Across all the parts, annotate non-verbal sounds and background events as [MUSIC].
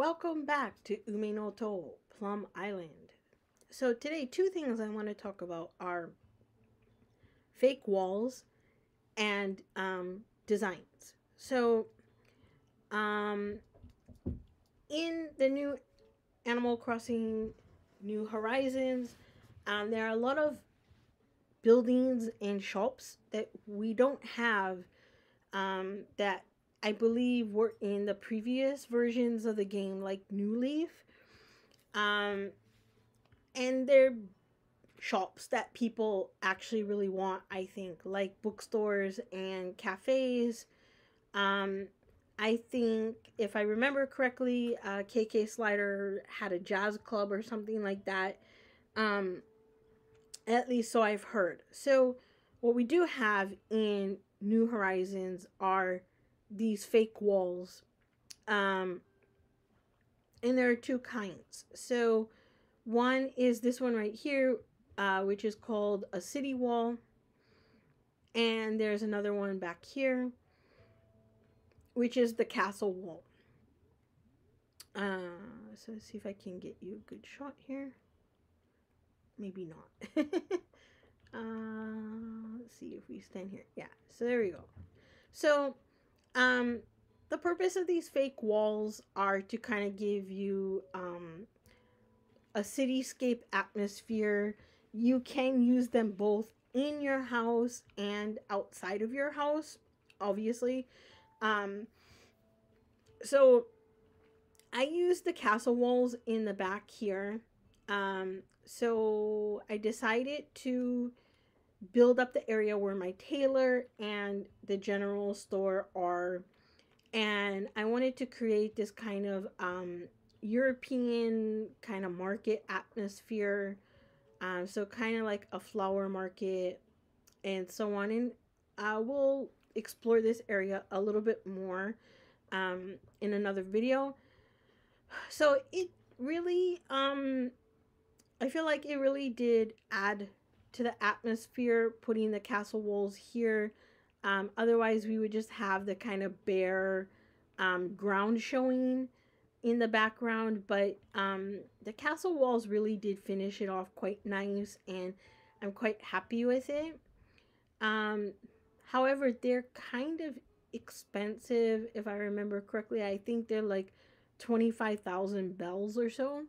Welcome back to Ume no To, Plum Island. So today, two things I want to talk about are fake walls and um, designs. So, um, in the new Animal Crossing New Horizons, um, there are a lot of buildings and shops that we don't have um, that I believe were in the previous versions of the game, like New Leaf. Um, and they're shops that people actually really want, I think, like bookstores and cafes. Um, I think, if I remember correctly, uh, KK Slider had a jazz club or something like that. Um, at least so I've heard. So, what we do have in New Horizons are these fake walls. Um, and there are two kinds. So, one is this one right here, uh, which is called a city wall. And there's another one back here, which is the castle wall. Uh, so see if I can get you a good shot here. Maybe not. [LAUGHS] uh, let's see if we stand here. Yeah, so there we go. So, um, the purpose of these fake walls are to kind of give you um, a cityscape atmosphere. You can use them both in your house and outside of your house, obviously. Um, so I use the castle walls in the back here. Um, so I decided to build up the area where my tailor and the general store are. And I wanted to create this kind of um, European kind of market atmosphere. Um, so kind of like a flower market and so on. And I will explore this area a little bit more um, in another video. So it really, um, I feel like it really did add to the atmosphere, putting the castle walls here. Um, otherwise, we would just have the kind of bare um, ground showing in the background, but um, the castle walls really did finish it off quite nice, and I'm quite happy with it. Um, however, they're kind of expensive, if I remember correctly. I think they're like 25,000 bells or so.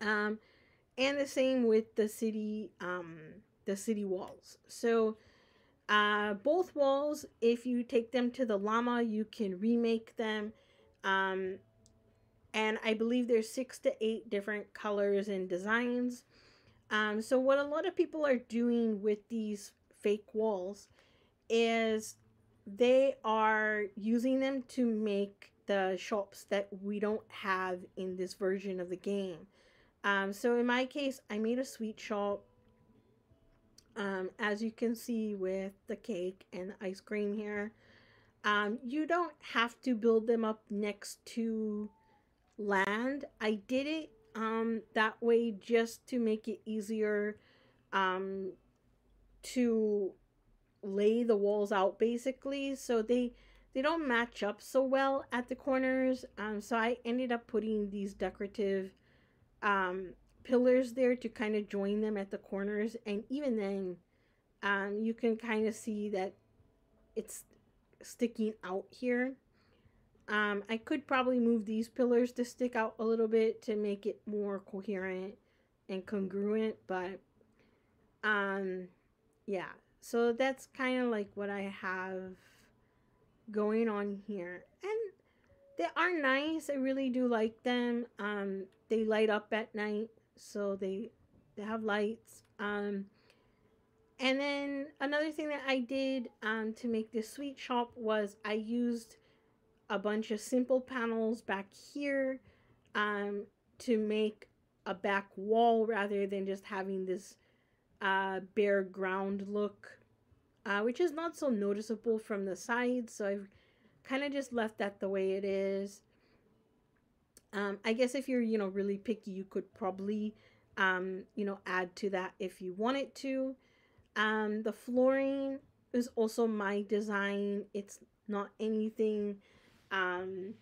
Um, and the same with the city, um, the city walls. So, uh, both walls, if you take them to the llama, you can remake them. Um, and I believe there's six to eight different colors and designs. Um, so what a lot of people are doing with these fake walls is they are using them to make the shops that we don't have in this version of the game. Um, so in my case, I made a sweet shop. Um, as you can see with the cake and the ice cream here. Um, you don't have to build them up next to land. I did it um, that way just to make it easier um, to lay the walls out basically. So they they don't match up so well at the corners. Um, so I ended up putting these decorative um, pillars there to kind of join them at the corners. And even then, um, you can kind of see that it's sticking out here. Um, I could probably move these pillars to stick out a little bit to make it more coherent and congruent, but um, yeah. So that's kind of like what I have going on here. And they are nice. I really do like them. Um, they light up at night, so they they have lights. Um, and then another thing that I did um, to make this sweet shop was I used a bunch of simple panels back here um, to make a back wall rather than just having this uh, bare ground look, uh, which is not so noticeable from the side. So I've kind of just left that the way it is. Um, I guess if you're, you know, really picky, you could probably, um, you know, add to that if you wanted to. Um, the flooring is also my design. It's not anything um,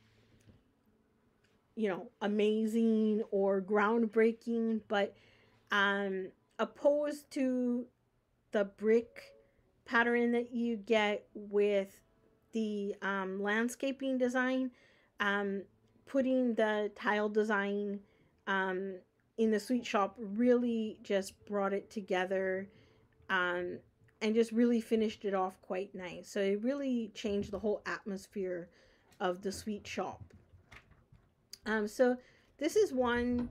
you know, amazing or groundbreaking, but um, opposed to the brick pattern that you get with the um, landscaping design, um, putting the tile design um, in the sweet shop really just brought it together um, and just really finished it off quite nice. So it really changed the whole atmosphere of the sweet shop. Um, so this is one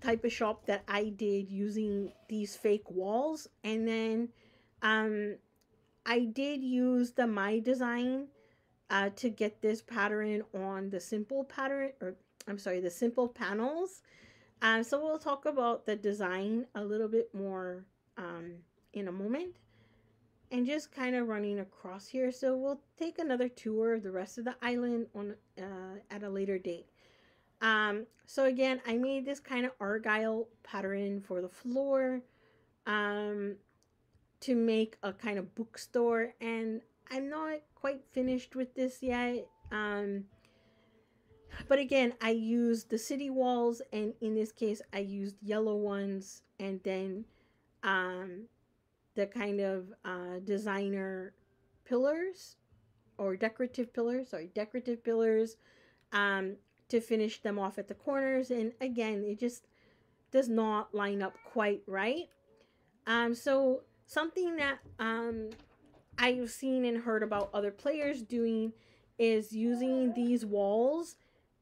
type of shop that I did using these fake walls. And then um, I did use the My Design uh, to get this pattern on the simple pattern, or I'm sorry, the simple panels. Um, so we'll talk about the design a little bit more um, in a moment. And just kind of running across here. So we'll take another tour of the rest of the island on uh, at a later date. Um, so again, I made this kind of argyle pattern for the floor um, to make a kind of bookstore. And I'm not quite finished with this yet. Um, but again, I used the city walls, and in this case, I used yellow ones, and then um, the kind of uh, designer pillars or decorative pillars, sorry, decorative pillars um, to finish them off at the corners. And again, it just does not line up quite right. Um, so something that um, I've seen and heard about other players doing is using these walls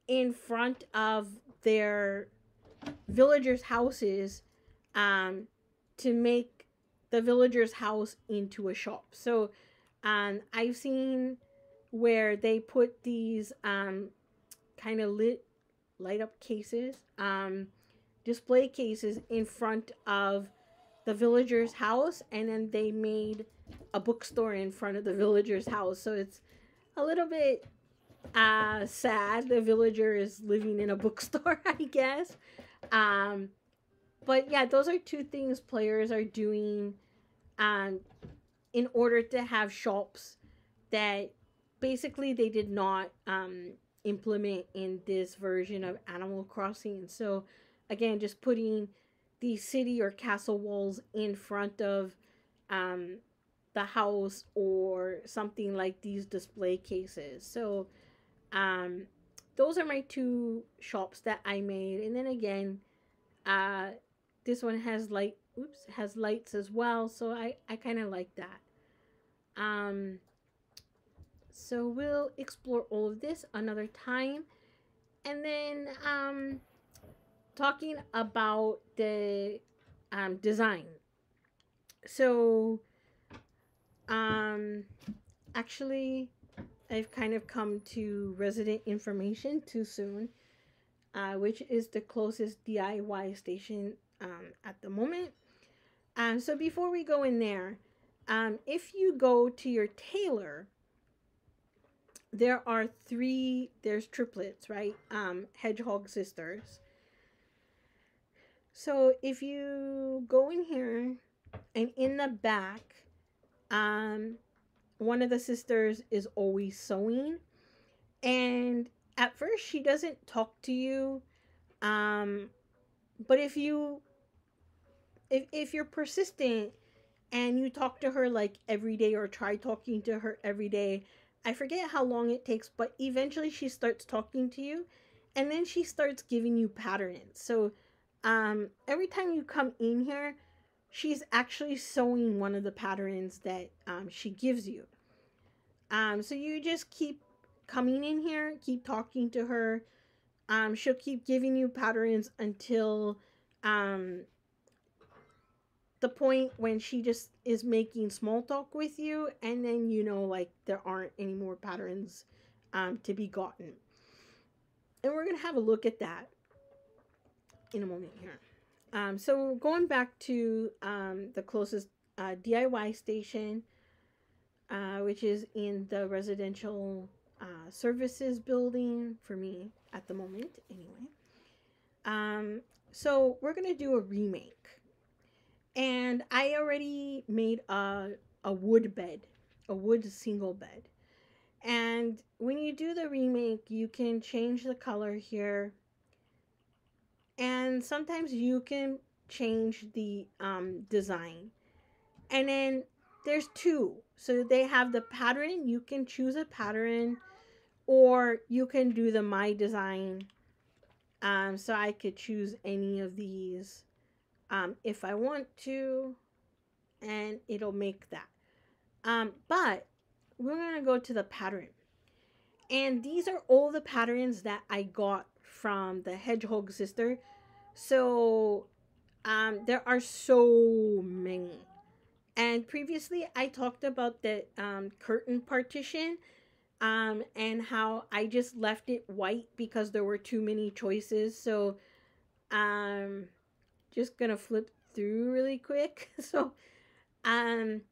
in front of their villagers' houses um, to make the villager's house into a shop. So um, I've seen where they put these um, kind of lit light up cases, um, display cases in front of the villager's house, and then they made a bookstore in front of the villager's house. So it's a little bit uh, sad. The villager is living in a [LAUGHS] bookstore, I guess. Um, but yeah, those are two things players are doing um, in order to have shops that basically they did not um, implement in this version of Animal Crossing. So again, just putting the city or castle walls in front of um, the house or something like these display cases. So um, those are my two shops that I made. And then again, uh, this one has light, oops, has lights as well. So I, I kind of like that. Um, so we'll explore all of this another time. And then um, talking about the um, design. So um, actually, I've kind of come to resident information too soon, uh, which is the closest DIY station um, at the moment. Um, so before we go in there, um, if you go to your tailor, there are three, there's triplets, right? Um, hedgehog sisters. So if you go in here and in the back, um, one of the sisters is always sewing. And at first, she doesn't talk to you. Um, but if you, if, if you're persistent and you talk to her like every day or try talking to her every day, I forget how long it takes, but eventually she starts talking to you and then she starts giving you patterns. So um, every time you come in here, she's actually sewing one of the patterns that um, she gives you. Um, so you just keep coming in here, keep talking to her. Um, she'll keep giving you patterns until um, the point when she just is making small talk with you, and then you know, like, there aren't any more patterns um, to be gotten. And we're going to have a look at that in a moment here. Um, so going back to um, the closest uh, DIY station, uh, which is in the residential uh, services building for me at the moment, anyway. Um, so we're gonna do a remake, and I already made a a wood bed, a wood single bed. And when you do the remake, you can change the color here and sometimes you can change the um, design. And then there's two. So they have the pattern. You can choose a pattern or you can do the my design. Um, so I could choose any of these um, if I want to and it'll make that. Um, but we're to go to the pattern. And these are all the patterns that I got from the Hedgehog Sister. So um, there are so many. And previously, I talked about the um, curtain partition um, and how I just left it white because there were too many choices. So, um, just gonna flip through really quick. [LAUGHS] So, um,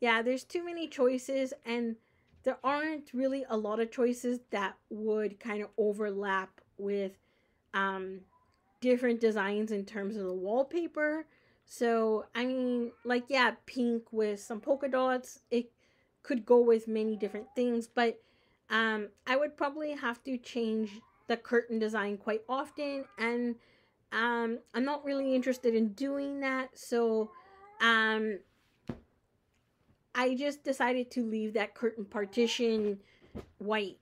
yeah, there's too many choices, and there aren't really a lot of choices that would kind of overlap with um, different designs in terms of the wallpaper. So, I mean, like, yeah, pink with some polka dots. It could go with many different things, but um, I would probably have to change the curtain design quite often. And um, I'm not really interested in doing that. So, um, I just decided to leave that curtain partition white.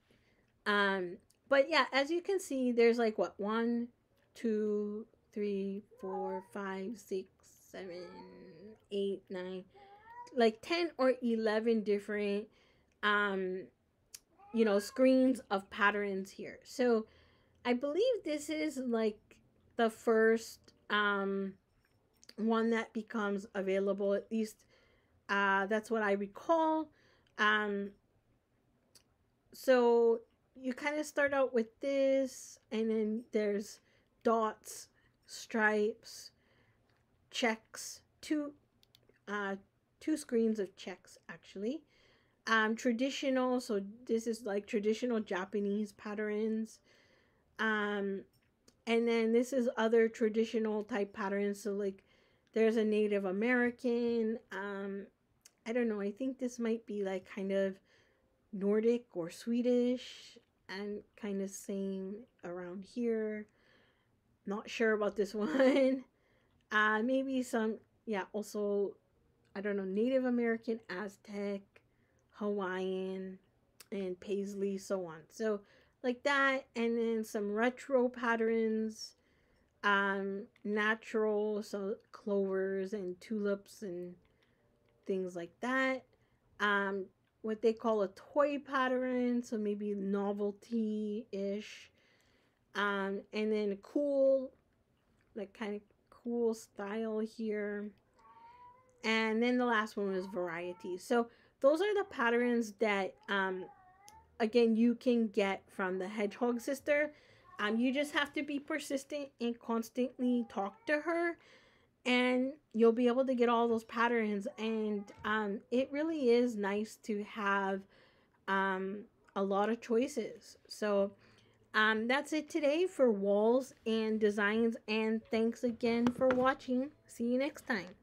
Um, but yeah, as you can see, there's like what one, two, three, four, five, six, seven, eight, nine, like ten or eleven different, um, you know, screens of patterns here. So I believe this is like the first um one that becomes available at least uh, that's what I recall. Um, so you kind of start out with this, and then there's dots, stripes, checks, two, uh, two screens of checks actually. Um, traditional, so this is like traditional Japanese patterns. Um, and then this is other traditional type patterns. So like there's a Native American, um, I don't know. I think this might be like kind of Nordic or Swedish and kind of same around here. Not sure about this [LAUGHS] one. Uh, maybe some, yeah, also, I don't know, Native American, Aztec, Hawaiian, and Paisley, so on. So, like that, and then some retro patterns, um, natural, so clovers and tulips and things like that. Um, what they call a toy pattern, so maybe novelty ish. Um, and then cool, like kind of cool style here. And then the last one was variety. So those are the patterns that, um, again, you can get from the Hedgehog Sister. Um, you just have to be persistent and constantly talk to her and you'll be able to get all those patterns and um, it really is nice to have um, a lot of choices. So um, that's it today for walls and designs and thanks again for watching. See you next time